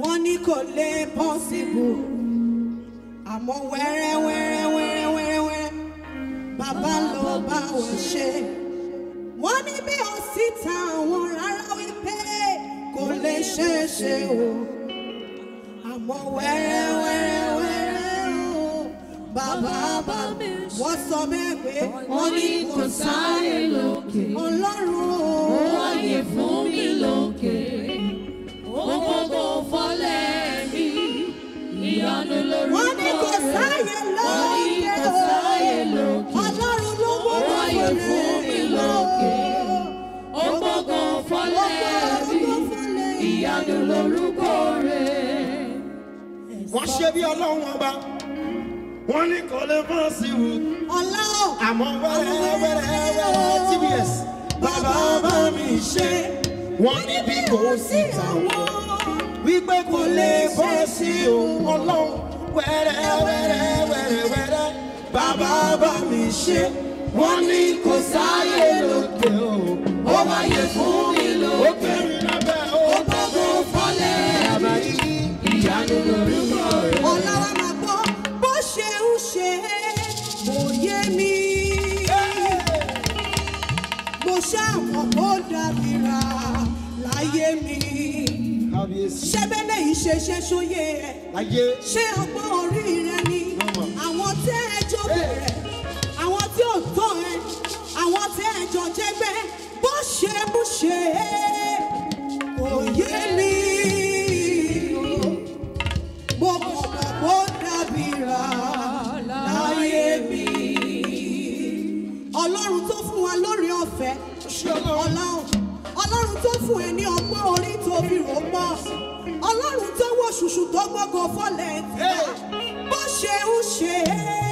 wọ́n ní kò lè pọ́sibù àmọ́ wẹ́rẹ́ wẹ́rẹ́ wẹ́rẹ́ wẹ́rẹ́ wẹ́rẹ́ bàbá ló bá wọ́n ṣe wọ́n ní bí ọ̀sítà àwọn rárá wípé kò lè ṣeé o àmọ́ wẹ́rẹ́ wẹ́rẹ́ wẹ́rẹ́ o bàbá bá wọ́n sọ bẹ́ẹ̀ pé wọ́n ní kò sáyé lókè ọlọ́run ó wáyé fún mi lókè. wọ́n ṣe bí ọlọ́run ọba wọ́n ní kò lè mọ̀ sí wù. àmọ́ wẹ́rẹ́ wẹ́rẹ́ wẹ́rẹ́ tbs bàbá bá mi ṣe wọ́n ní bí kò sí tàwọn wípé kò lè bọ́ sí òun ọlọ́run wẹ́rẹ́ wẹ́rẹ́ wẹ́rẹ́ wẹ́rẹ́ bàbá bá mi ṣe wọ́n ní kò sáyé lókè o ó wáyé fún mi lókè ó gbogbo fọ́lẹ̀ mi ìyanu lórúkọ rẹ̀. ọ̀làwà máa gbọ́ bó ṣe ń ṣe kò yé mi mo ṣàmọ̀ kó dàbí ra láyé mi ṣé bẹ́lẹ̀ yìí ṣe ṣe ṣóyè rẹ̀ ṣé ọgbọ́n orí rẹ ni àwọn tẹ́ ẹ jọ bẹ̀rẹ̀ àwọn tí ò tọ́ ẹ àwọn tẹ́ ẹ jọ jẹ́gbẹ́ bó ṣe bó ṣe kò yé mi mo kọ̀ mọ̀ dàbí ra láyé mi ọlọ́run tó fún wa lórí ọ̀fẹ́ ọlọ́run tó fún ẹ ní ọmọ fi rò mọ́ ọlọ́run tó wọ̀ ṣùṣù tó gbọ́gàn fọ́lẹ̀ ẹ̀ bó ṣe ń ṣe é.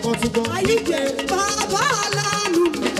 àkọ́túgbọ́. àyíjẹ bàbá aláàánú mi.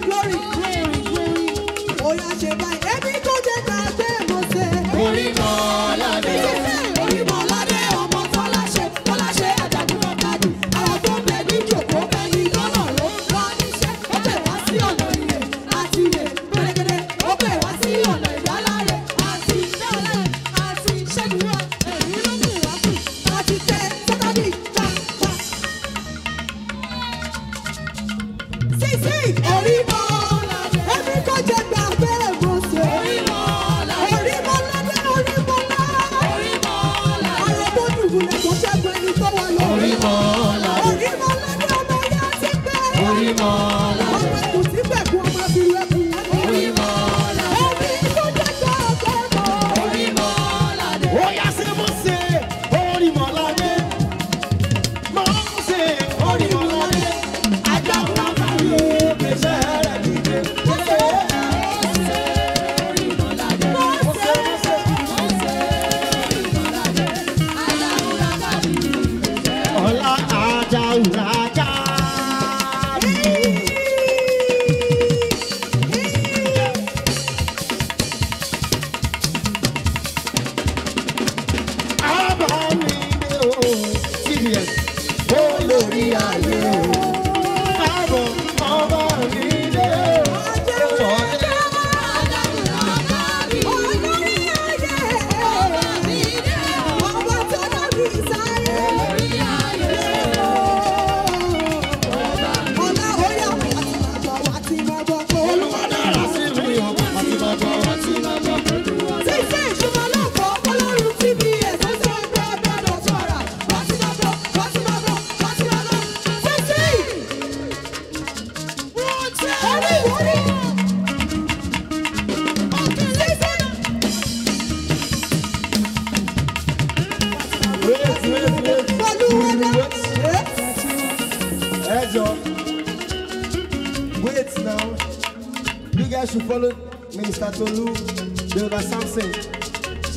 glory glory glory ó yá ṣe báyìí ẹni tó jẹ́ tàgbé mọ́sẹ̀. orí náà lọ́dẹ.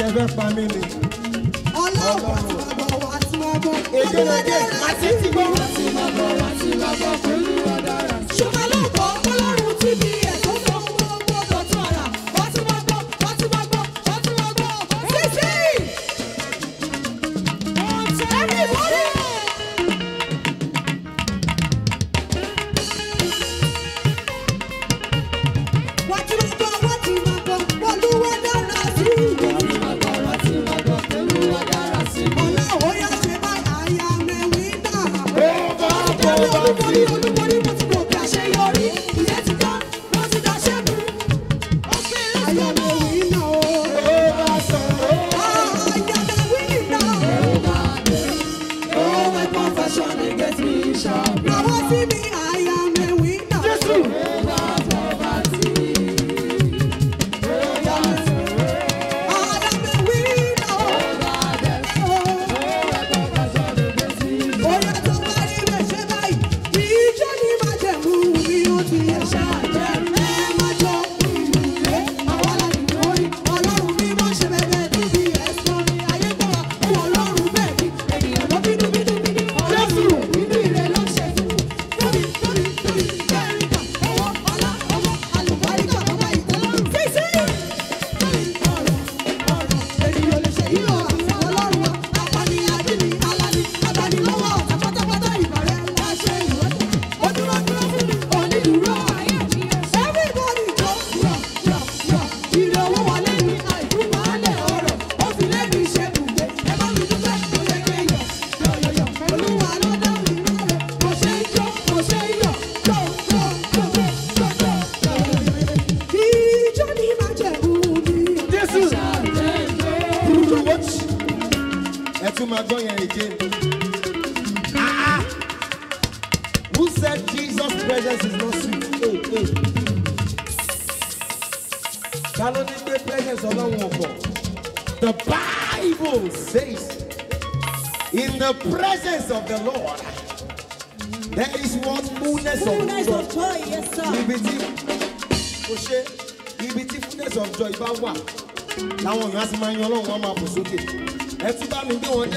ṣẹfẹ́ pa mí ni. ọlọ́run àti bàbá wa ti máa bọ̀. èdè lóde àti ti gbọ́. àti bàbá wa ti máa bọ̀ àti bàbá wa. Bible says, in the presence of the Lord, there is what fullness, fullness of, of joy. Yes, sir. Ibi tí ibi fullness of joy bá wà láwọn èèyàn á sì máa yan ọlọ́run wọn máa bò sókè. Ẹ tún bá mi gbé wọn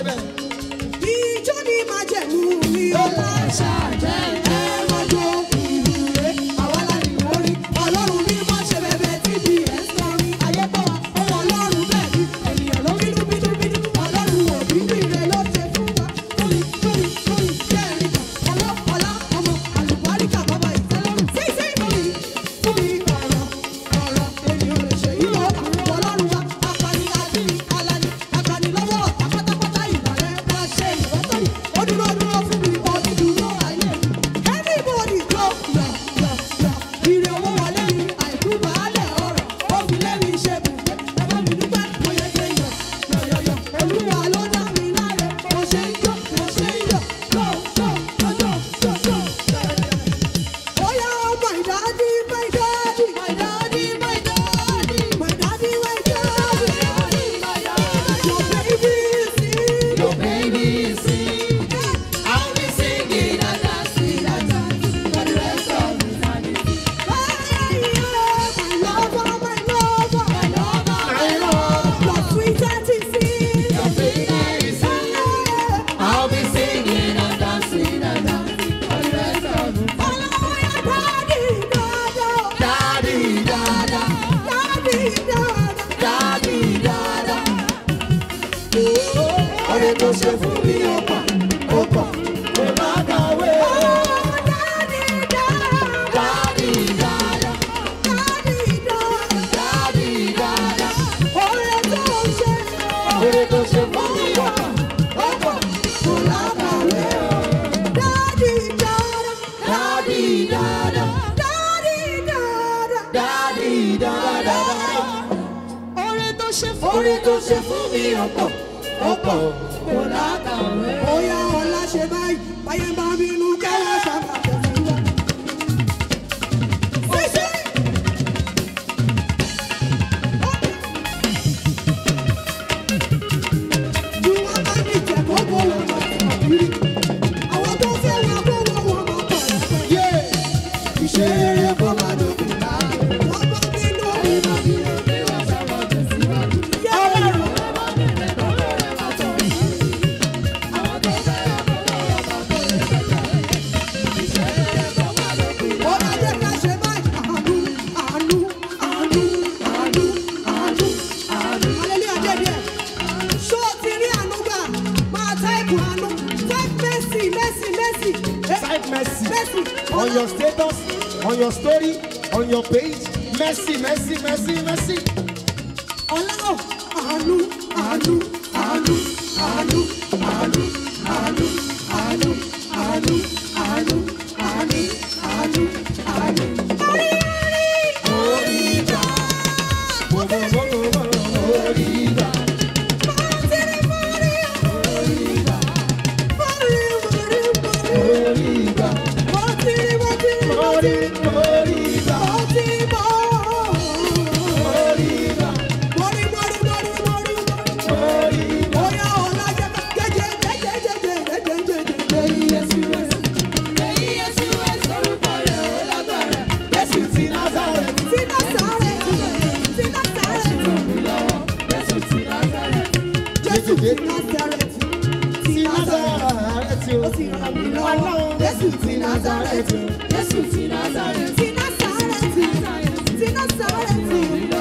orin tó ṣe fún mi ọ̀pọ̀ ọ̀pọ̀ kò lákàwé. ó yá ọlá ṣe báyìí báyẹn bá mi lọ. Nazareth ti Nazareth ó sì ràn mí lọ́wọ́ Jésù ti Nazareth Jésù ti Nazareth ti Nazareth ti Nazareth.